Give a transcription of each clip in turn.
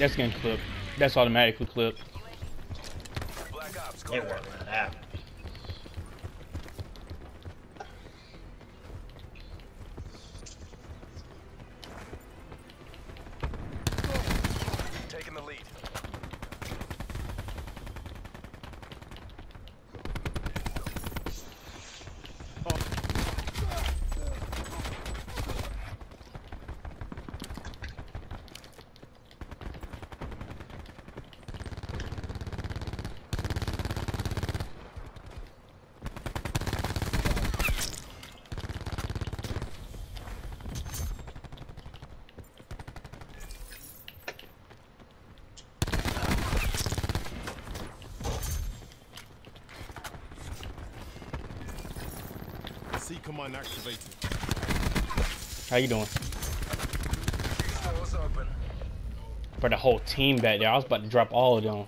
That's getting clipped. That's automatically clipped. Black Ops, It worked command activated. How you doing? For the whole team back there, I was about to drop all of them.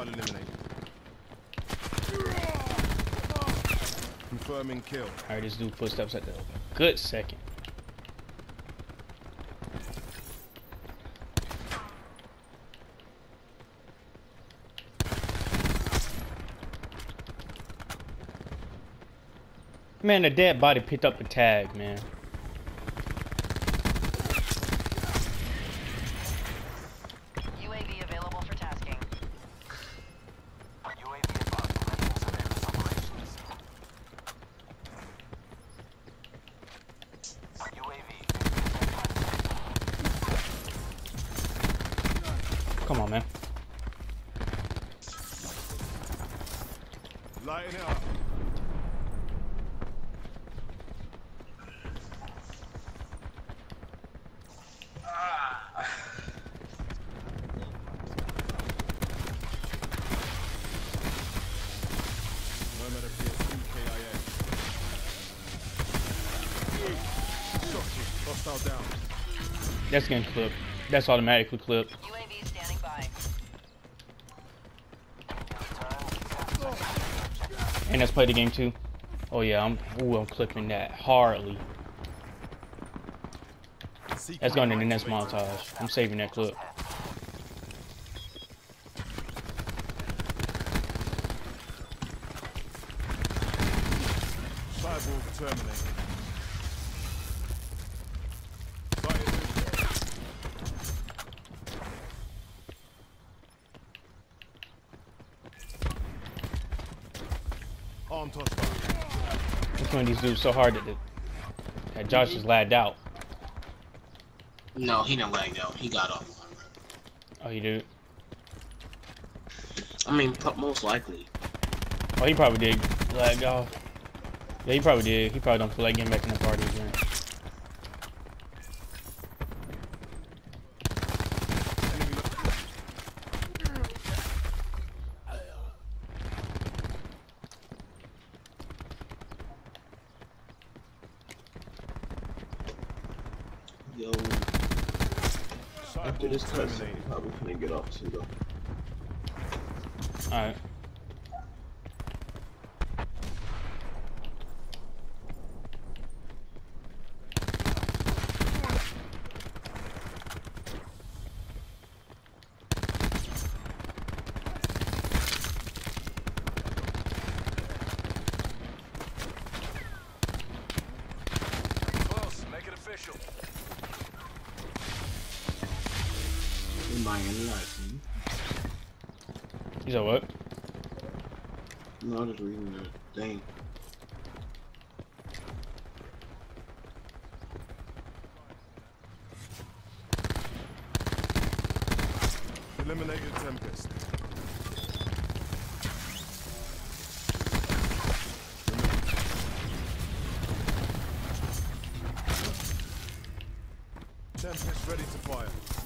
Hostile eliminated. Confirming kill. I heard this dude footsteps at the good second. Man, the dead body picked up the tag, man. Come on, man. Lighting up. Nomad appears UKIA. Shot you. Hostile down. That's getting clipped. That's automatically clipped. And let's play the game too. Oh yeah, I'm ooh, I'm clipping that hardly. That's going in the next montage. I'm saving that clip. Cyborg terminated. Which one of these dudes so hard that, the, that Josh is lagged out? No, he didn't lag out. He got off. Oh, he did. I mean, most likely. Oh, he probably did lag off. Yeah, he probably did. He probably don't feel like getting back in the party again. After this cutscene, terminated. probably finna get off too though. Alright. In Miami, license. You said what? No, I'm just reading the thing. Eliminated Tempest. Tempest ready to fire.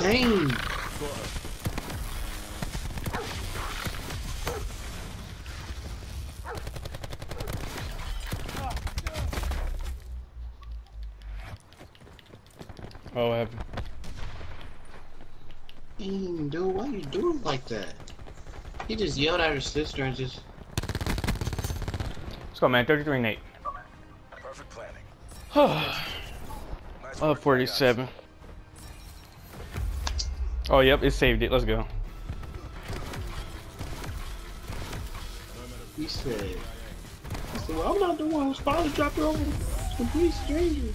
Dang! Oh, heaven. Dang, dude, why you do it like that? He just yelled at his sister and just... Let's go, man. 33 Nate. Perfect planning. oh, 47. Oh, yep, it saved it. Let's go. He said. I'm not the one who's probably dropped her over to complete stranger.